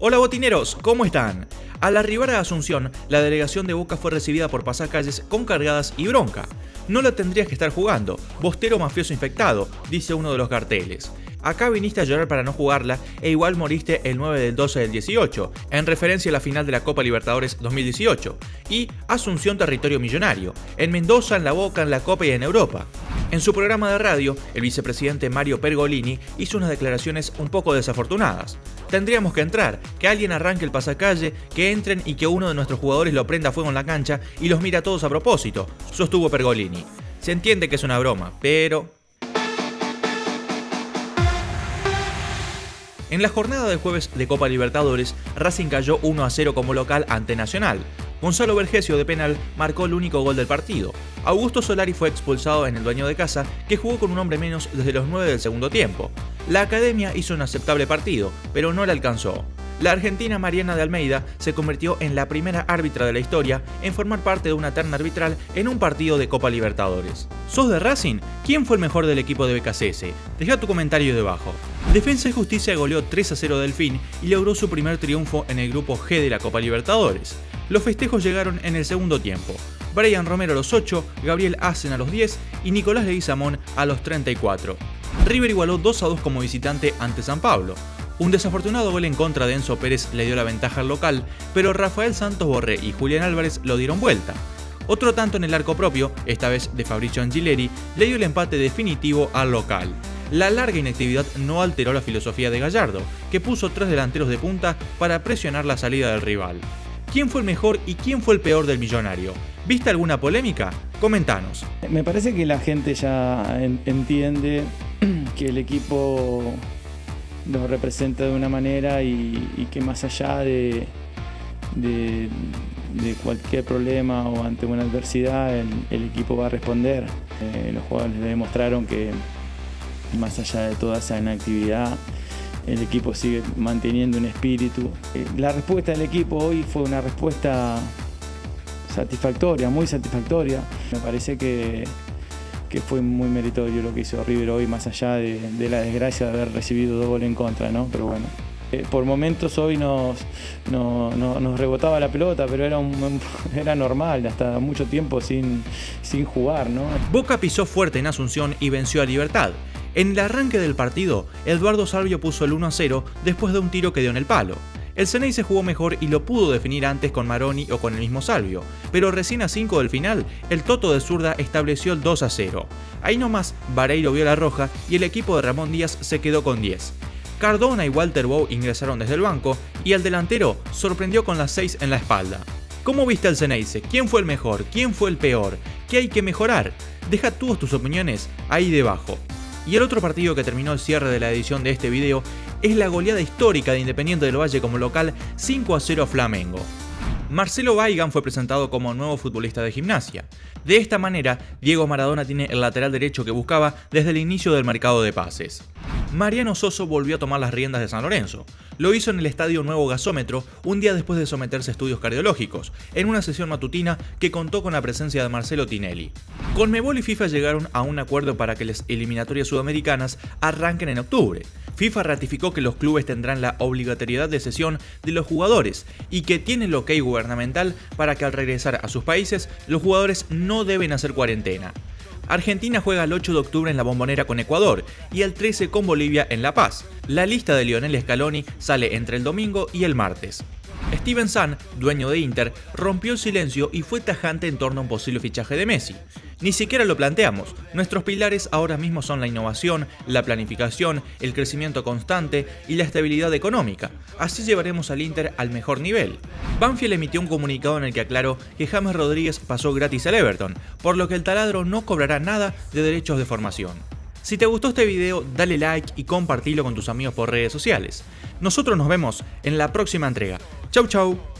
Hola botineros, ¿cómo están? Al arribar a Asunción, la delegación de Boca fue recibida por pasacalles con cargadas y bronca. No la tendrías que estar jugando, bostero mafioso infectado, dice uno de los carteles. Acá viniste a llorar para no jugarla e igual moriste el 9 del 12 del 18, en referencia a la final de la Copa Libertadores 2018. Y Asunción Territorio Millonario, en Mendoza, en La Boca, en la Copa y en Europa. En su programa de radio, el vicepresidente Mario Pergolini hizo unas declaraciones un poco desafortunadas. Tendríamos que entrar, que alguien arranque el pasacalle, que entren y que uno de nuestros jugadores lo prenda a fuego en la cancha y los mira a todos a propósito, sostuvo Pergolini. Se entiende que es una broma, pero... En la jornada de jueves de Copa Libertadores, Racing cayó 1 a 0 como local ante Nacional. Gonzalo Vergesio de penal marcó el único gol del partido. Augusto Solari fue expulsado en el dueño de casa, que jugó con un hombre menos desde los 9 del segundo tiempo. La academia hizo un aceptable partido, pero no le alcanzó. La argentina Mariana de Almeida se convirtió en la primera árbitra de la historia en formar parte de una terna arbitral en un partido de Copa Libertadores. ¿Sos de Racing? ¿Quién fue el mejor del equipo de BKCS? Deja tu comentario debajo. Defensa y Justicia goleó 3 a 0 Delfín y logró su primer triunfo en el grupo G de la Copa Libertadores. Los festejos llegaron en el segundo tiempo. Brian Romero a los 8, Gabriel Asen a los 10 y Nicolás Leguizamón a los 34. River igualó 2 a 2 como visitante ante San Pablo. Un desafortunado gol en contra de Enzo Pérez le dio la ventaja al local, pero Rafael Santos Borré y Julián Álvarez lo dieron vuelta. Otro tanto en el arco propio, esta vez de Fabricio Angileri, le dio el empate definitivo al local. La larga inactividad no alteró la filosofía de Gallardo, que puso tres delanteros de punta para presionar la salida del rival. ¿Quién fue el mejor y quién fue el peor del millonario? ¿Viste alguna polémica? Comentanos. Me parece que la gente ya entiende que el equipo lo representa de una manera y, que más allá de, cualquier problema o ante una adversidad, el, equipo va a responder. Eh, los jugadores demostraron que más allá de toda esa inactividad, el equipo sigue manteniendo un espíritu. Eh, la respuesta del equipo hoy fue una respuesta satisfactoria, muy satisfactoria. Me parece que, fue muy meritorio lo que hizo River hoy, más allá de, la desgracia de haber recibido dos goles en contra, ¿no? Pero bueno. Eh, por momentos hoy nos, nos, rebotaba la pelota, pero era, era normal, hasta mucho tiempo sin, sin jugar. ¿no? Boca pisó fuerte en Asunción y venció a Libertad. En el arranque del partido, Eduardo Salvio puso el 1 a 0 después de un tiro que dio en el palo. El Ceney se jugó mejor y lo pudo definir antes con Maroni o con el mismo Salvio, pero recién a 5 del final, el Toto de zurda estableció el 2 a 0. Ahí nomás, Vareiro vio la roja y el equipo de Ramón Díaz se quedó con 10. Cardona y Walter Bow ingresaron desde el banco y el delantero sorprendió con las 6 en la espalda. ¿Cómo viste al Ceneice? ¿Quién fue el mejor? ¿Quién fue el peor? ¿Qué hay que mejorar? Deja todas tus opiniones ahí debajo. Y el otro partido que terminó el cierre de la edición de este video es la goleada histórica de Independiente del Valle como local 5 a 0 a Flamengo. Marcelo Baigan fue presentado como nuevo futbolista de gimnasia. De esta manera, Diego Maradona tiene el lateral derecho que buscaba desde el inicio del mercado de pases. Mariano Soso volvió a tomar las riendas de San Lorenzo. Lo hizo en el Estadio Nuevo Gasómetro un día después de someterse a estudios cardiológicos, en una sesión matutina que contó con la presencia de Marcelo Tinelli. Conmebol y FIFA llegaron a un acuerdo para que las eliminatorias sudamericanas arranquen en octubre. FIFA ratificó que los clubes tendrán la obligatoriedad de sesión de los jugadores y que tienen el ok gubernamental para que al regresar a sus países los jugadores no deben hacer cuarentena. Argentina juega el 8 de octubre en la Bombonera con Ecuador y el 13 con Bolivia en La Paz. La lista de Lionel Scaloni sale entre el domingo y el martes. Steven Sun, dueño de Inter, rompió el silencio y fue tajante en torno a un posible fichaje de Messi. Ni siquiera lo planteamos. Nuestros pilares ahora mismo son la innovación, la planificación, el crecimiento constante y la estabilidad económica. Así llevaremos al Inter al mejor nivel. Banfield emitió un comunicado en el que aclaró que James Rodríguez pasó gratis al Everton, por lo que el taladro no cobrará nada de derechos de formación. Si te gustó este video, dale like y compartilo con tus amigos por redes sociales. Nosotros nos vemos en la próxima entrega. Chau chau.